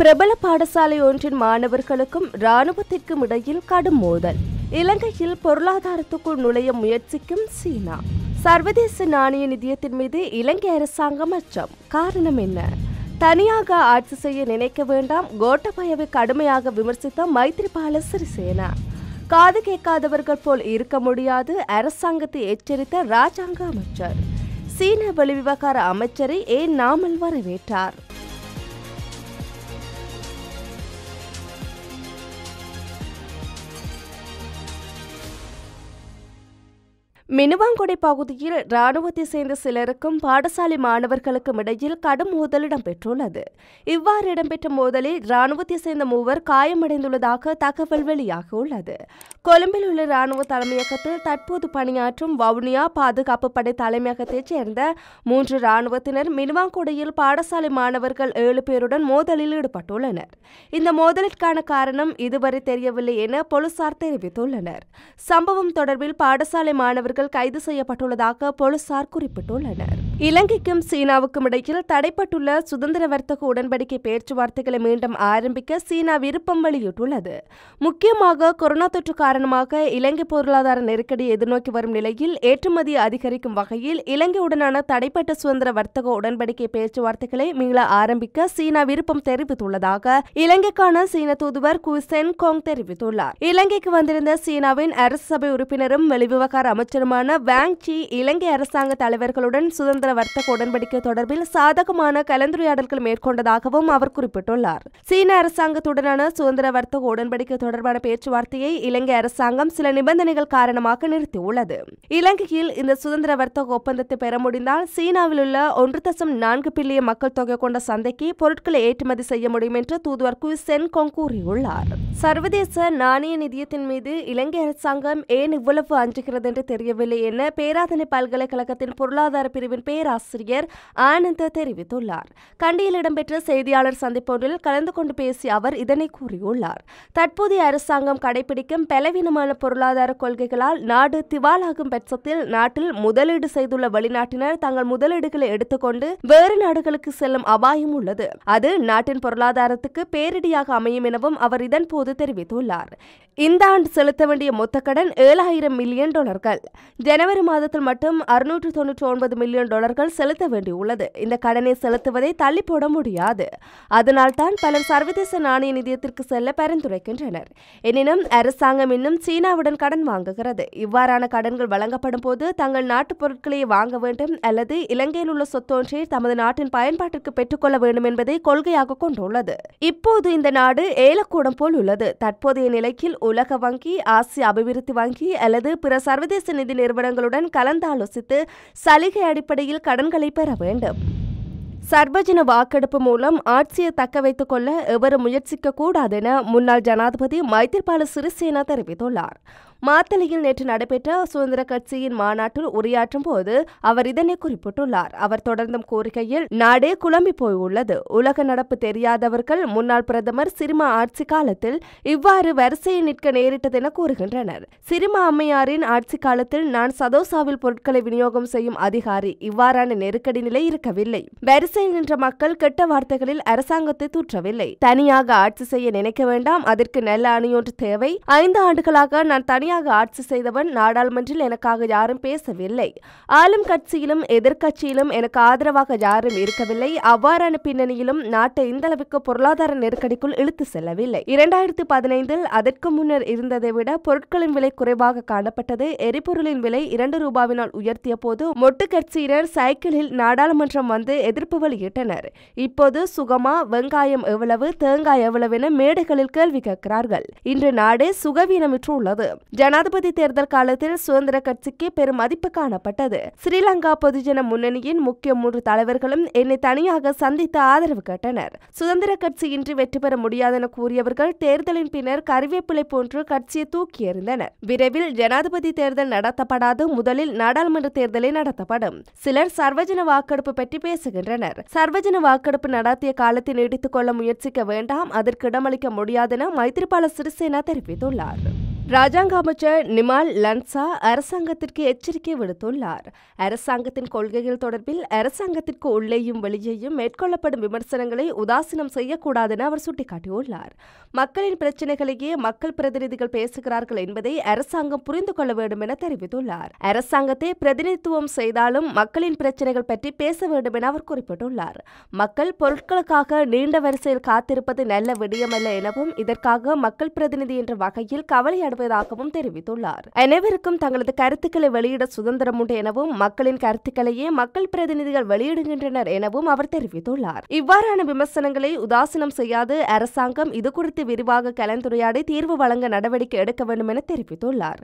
பிரபல பாடசாலை ஒன்றின் மாணவர்களுக்கும் இராணுவத்திற்கும் இடையில் கடும் மோதல். இலங்கையில் பொருளாதாரத்துக்குள் நுழைய முயற்சிக்கும் சீனா. சர்வதேச நாணய நிதியத்தின் மீது இலங்கை அரசாங்கம் அச்சம். காரணம் என்ன? தனியாக ஆட்சி செய்ய நினைக்க வேண்டாம். கோட்டபயவை கடுமையாக விமர்சித்த மைத்ரிபால சிறிசேனா. காது கேட்காதவர்கள் போல் இருக்க முடியாது. அரசாங்கத்தை எச்சரித்த ராஜாங்க அமைச்சர். சீன வெளிவிவகார அமைச்சரை ஏன் நாமல் வரவேற்றார்? மினுவாங்கொடை பகுதியில் இராணுவத்தை சேர்ந்த சிலருக்கும் பாடசாலை மாணவர்களுக்கும் இடையில் கடும் மோதல் இடம்பெற்றுள்ளது இவ்வாறு இடம்பெற்ற மோதலில் இராணுவத்தை சேர்ந்த மூவர் காயமடைந்துள்ளதாக தகவல் வெளியாகியுள்ளது கொழும்பில் உள்ள இராணுவ தலைமையகத்தில் தற்போது பணியாற்றும் வவுனியா பாதுகாப்பு படை தலைமையகத்தைச் சேர்ந்த மூன்று இராணுவத்தினர் மினுவாங்குடையில் பாடசாலை மாணவர்கள் ஏழு பேருடன் மோதலில் ஈடுபட்டுள்ளனர். இந்த மோதலிற்கான காரணம் இதுவரை தெரியவில்லை என போலீசார் தெரிவித்துள்ளனர். சம்பவம் தொடர்பில் பாடசாலை மாணவர்கள் கைது செய்யப்பட்டுள்ளதாக போலீசார் குறிப்பிட்டுள்ளனர். இலங்கைக்கும் சீனாவுக்கும் இடையில் தடைப்பட்டுள்ள சுதந்திர வர்த்தக உடன்படிக்கை பேச்சுவார்த்தைகளை மீண்டும் ஆரம்பிக்க சீனா விருப்பம் வெளியிட்டுள்ளது. முக்கியமாக கொரோனா தொற்று காரணமாக இலங்கை பொருளாதார நெருக்கடி எதிர்நோக்கி வரும் நிலையில் ஏற்றுமதி அதிகரிக்கும் வகையில் இலங்கையுடனான தடைப்பட்ட சுதந்திர வர்த்தக உடன்படிக்கை பேச்சுவார்த்தைகளை மீள ஆரம்பிக்க சீனா விருப்பம் தெரிவித்துள்ளதாக இலங்கைக்கான சீன தூதுவர் குசென் கோங் தெரிவித்துள்ளார். இலங்கைக்கு வந்திருந்த சீனாவின் அரசு சபை உறுப்பினரும் வெளிவிவகார அமைச்சரும் வாங் சி இலங்கை அரசாங்க தலைவர்களுடன் சுதந்திர வர்த்தக உடன்படிக்கை தொடர்பில் சாதகமான கலந்துரையாடல்கள் மேற்கொண்டதாகவும் அவர் குறிப்பிட்டுள்ளார். சீன அரசாங்கத்துடனான சுதந்திர வர்த்தக உடன்படிக்கை தொடர்பான பேச்சுவார்த்தையை இலங்கை அரசாங்கம் சில நிபந்தனைகள் காரணமாக நிறுத்தியுள்ளது. இலங்கையில் இந்த சுதந்திர வர்த்தக ஒப்பந்தத்தை பெற முடிந்தால் சீனாவில் உள்ள ஒன்று தசம் நான்கு பில்லியன் மக்கள் தொகை கொண்ட சந்தைக்கு பொருட்களை ஏற்றுமதி செய்ய முடியும் என்று தூதுவர் கு சென்கோங் கூறியுள்ளார். சர்வதேச நாணய நிதியத்தின் மீது இலங்கை அரசாங்கம் ஏன் இவ்வளவு அஞ்சுகிறது என்று தெரியவில்லை? என பேராதனை பல்கலைக்கழகத்தின் பொருளாதார பிரிவின் பேராசிரியர் ஆனந்த் தெரிவித்துள்ளார். கண்டியில் இடம்பெற்ற செய்தியாளர் சந்திப்பொன்றில் கலந்து கொண்டு பேசிய அவர் இதனை கூறியுள்ளார். தற்போதைய அரசாங்கம் கடைபிடிக்கும் பலவீனமான பொருளாதார கொள்கைகளால் நாடு திவாலாகும் பட்சத்தில் நாட்டில் முதலீடு செய்துள்ள வெளிநாட்டினர் தங்கள் முதலீடுகளை எடுத்துக்கொண்டு வேறு நாடுகளுக்கு செல்லும் அபாயம் உள்ளது. அது நாட்டின் பொருளாதாரத்துக்கு பேரிடியாக அமையும் எனவும் அவர் இதன்போது தெரிவித்துள்ளார். இந்த ஆண்டு செலுத்த வேண்டிய மொத்த கடன் ஏழாயிரம் மில்லியன் டாலர்கள். ஜனவரி மாதத்தில் மட்டும் அறுநூற்று தொன்னூற்றி ஒன்பது மில்லியன் டாலர்கள் செலுத்த வேண்டியுள்ளது. இந்த கடனை செலுத்துவதை தள்ளி போட முடியாது. அதனால்தான் பலர் சர்வதேச நாணய நிதியத்திற்கு செல்ல பரிந்துரைக்கின்றனர். எனினும் அரசாங்கம் இன்னும் சீனாவுடன் கடன் வாங்குகிறது. இவ்வாறான கடன்கள் வழங்கப்படும் போது தங்கள் நாட்டுப் பொருட்களை வாங்க வேண்டும் அல்லது இலங்கையில் உள்ள சொத்தொன்றை தமது நாட்டின் பயன்பாட்டிற்கு பெற்றுக்கொள்ள வேண்டும் என்பதை கொள்கையாக கொண்டுள்ளது. இப்போது இந்த நாடு ஏலக்கூடம் போல் உள்ளது. தற்போதைய நிலையில் உலக வங்கி ஆசிய அபிவிருத்தி வங்கி அல்லது பிற சர்வதேச நிதி நிறுவனங்களுடன் கலந்தாலோசித்து சலுகை அடிப்படையில் கடன்களை பெற வேண்டும். சர்வஜன வாக்கெடுப்பு மூலம் ஆட்சியை தக்க வைத்துக் கொள்ள எவரும் முயற்சிக்க கூடாதென முன்னாள் ஜனாதிபதி மைத்திரிபால சிறிசேனா தெரிவித்துள்ளார். மாத்தளையில் நேற்று நடைபெற்ற சுதந்திர கட்சியின் மாநாட்டில் உரையாற்றும் போது அவர் இதனை குறிப்பிட்டுள்ளார். அவர் தொடர்ந்தும் கூறுகையில் நாடே குழம்பி போயுள்ளது உலக நடப்பு தெரியாதவர்கள் முன்னாள் பிரதமர் சிரிமா ஆட்சி காலத்தில் இவ்வாறு வரிசையில் நிற்க நேரிட்டதென கூறுகின்றனர். சிரிமா அம்மையாரின் ஆட்சி காலத்தில் நான் சதோசாவில் பொருட்களை விநியோகம் செய்யும் அதிகாரி இவ்வாறான நெருக்கடி நிலை இருக்கவில்லை. வரிசையில் நின்ற மக்கள் கெட்ட வார்த்தைகளில் அரசாங்கத்தை தூற்றவில்லை. தனியாக ஆட்சி செய்ய நினைக்க வேண்டாம். அதற்கு நல்ல அணியொன்று தேவை. ஐந்து ஆண்டுகளாக நான் தனியாக ஆட்சி செய்தவன் நாடாளுமன்றில் எனக்காக யாரும் பேசவில்லை. ஆளும் கட்சியிலும் எதிர்க்கட்சியிலும் எனக்கு ஆதரவாக யாரும் இருக்கவில்லை. அவ்வாறான பின்னணியிலும் நாட்டை இந்த அளவுக்கு பொருளாதார நெருக்கடிக்குள் இழுத்து செல்லவில்லை. இரண்டாயிரத்தி பதினைந்தில் அதற்கு முன்னர் இருந்ததை விட பொருட்களின் விலை குறைவாக காணப்பட்டது. எரிபொருளின் விலை இரண்டு ரூபாவினால் உயர்த்திய போது மொட்டு கட்சியினர் சைக்கிளில் நாடாளுமன்றம் வந்து எதிர்ப்பு வெளியிட்டனர். இப்போது சுகமா வெங்காயம் எவ்வளவு தேங்காய் எவ்வளவு என மேடைகளில் கேள்வி கேட்கிறார்கள். இன்று நாடே சுகவீனமிற்று உள்ளது ஜனாதிபதி தேர்தல் காலத்தில் சுதந்திர கட்சிக்கு பெரும் மதிப்பு காணப்பட்டது. ஸ்ரீலங்கா பொதுஜன முன்னணியின் முக்கிய மூன்று தலைவர்களும் என்னை தனியாக சந்தித்து ஆதரவு கேட்டனர். சுதந்திர கட்சி இன்றி வெற்றி பெற முடியாதென கூறியவர்கள் தேர்தலின் பின்னர் கருவேப்பிலை போன்று கட்சியை தூக்கி எறிந்தனர். விரைவில் ஜனாதிபதி தேர்தல் நடத்தப்படாது முதலில் நாடாளுமன்ற தேர்தலை நடத்தப்படும். சிலர் சர்வஜன வாக்கெடுப்பு பற்றி பேசுகின்றனர். சர்வஜன வாக்கெடுப்பு நடாத்திய காலத்தை நீடித்துக் கொள்ள முயற்சிக்க வேண்டாம் அதற்கு இடமளிக்க முடியாதென மைத்திரிபால சிறிசேனா தெரிவித்துள்ளார். ராஜாங்க அமைச்சர் நிமால் லன்சா அரசாங்கத்திற்கு எச்சரிக்கை விடுத்துள்ளார். அரசாங்கத்தின் கொள்கைகள் தொடர்பில் அரசாங்கத்திற்கு உள்ளேயும் வெளியேயும் மேற்கொள்ளப்படும் விமர்சனங்களை உதாசீனம் செய்யக்கூடாது என அவர் சுட்டிக்காட்டியுள்ளார். மக்களின் பிரச்சினைகளையே மக்கள் பிரதிநிதிகள் பேசுகிறார்கள் என்பதை அரசாங்கம் புரிந்து கொள்ள வேண்டும் என தெரிவித்துள்ளார். அரசாங்கத்தை பிரதிநிதித்துவம் செய்தாலும் மக்களின் பிரச்சினைகள் பற்றி பேச வேண்டும் என அவர் குறிப்பிட்டுள்ளார். மக்கள் பொருட்களுக்காக நீண்ட வரிசையில் காத்திருப்பது நல்ல விடயமல்ல எனவும் இதற்காக மக்கள் பிரதிநிதி என்ற வகையில் கவலையடைவதாகவும் தெரிவித்துள்ளார். அனைவருக்கும் தங்களது கருத்துக்களை வெளியிட சுதந்திரம் உண்டு எனவும் மக்களின் கருத்துக்களையே மக்கள் பிரதிநிதிகள் வெளியிடுகின்றனர் எனவும் அவர் தெரிவித்துள்ளார். இவ்வாறான விமர்சனங்களை உதாசீனம் செய்யாது அரசாங்கம் இது குறித்து விரிவாக கலந்துரையாடி தீர்வு வழங்க நடவடிக்கை எடுக்க வேண்டும் என தெரிவித்துள்ளார்.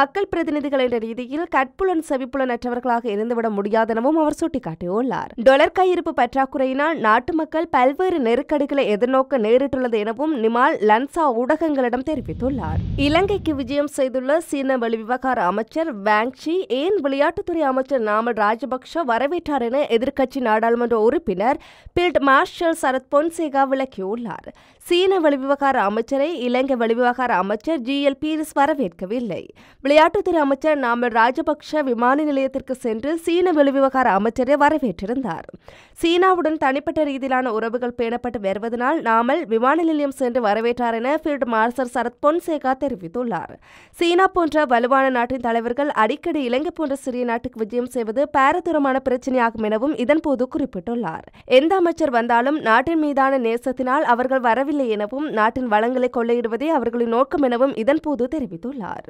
மக்கள் பிரதிநிதிகள் என்ற ரீதியில் கட்புலன் செவிப்புலன் அற்றவர்களாக இருந்துவிட முடியாதெனவும் அவர் சுட்டிக்காட்டியுள்ளார். டொலர் கையிருப்பு பற்றாக்குறையினால் நாட்டு மக்கள் பல்வேறு நெருக்கடிகளை எதிர்நோக்க நேரிட்டுள்ளது எனவும் நிமால் லன்சா ஊடகங்களிடம் தெரிவித்துள்ளார். இலங்கை இலங்கைக்கு விஜயம் செய்துள்ள சீன வெளிவிவகார அமைச்சர் வாங்ஷி ஏன் விளையாட்டுத்துறை அமைச்சர் நாமல் ராஜபக்ஷ வரவேற்றார் என எதிர்க்கட்சி நாடாளுமன்ற உறுப்பினர் பீல்ட் மார்ஷல் சரத் பொன்சேகா விளக்கியுள்ளார். சீன வெளிவிவகார அமைச்சரை இலங்கை வெளிவிவகார அமைச்சர் ஜி. எல். பீரிஸ் வரவேற்கவில்லை. விளையாட்டுத்துறை அமைச்சர் நாமல் ராஜபக்ஷ விமான நிலையத்திற்கு சென்று சீன வெளிவிவகார அமைச்சரை வரவேற்றிருந்தார். சீனாவுடன் தனிப்பட்ட ரீதியிலான உறவுகள் பேணப்பட்டு வருவதனால் நாமல் விமான நிலையம் சென்று வரவேற்றார் என ஃபீல்டு மார்ஷல் சரத் பொன்சேகா தெரிவித்துள்ளார். சீனா போன்ற வலுவான நாட்டின் தலைவர்கள் அடிக்கடி இலங்கை போன்ற சிறிய நாட்டுக்கு விஜயம் செய்வது பாரதூரமான பிரச்சனையாகும் எனவும் இதன்போது குறிப்பிட்டுள்ளார். எந்த அமைச்சர் வந்தாலும் நாட்டின் மீதான நேசத்தினால் அவர்கள் வரவில்லை எனவும் நாட்டின் வளங்களை கொள்ளையிடுவதே அவர்களின் நோக்கம் எனவும் இதன்போது தெரிவித்துள்ளார்.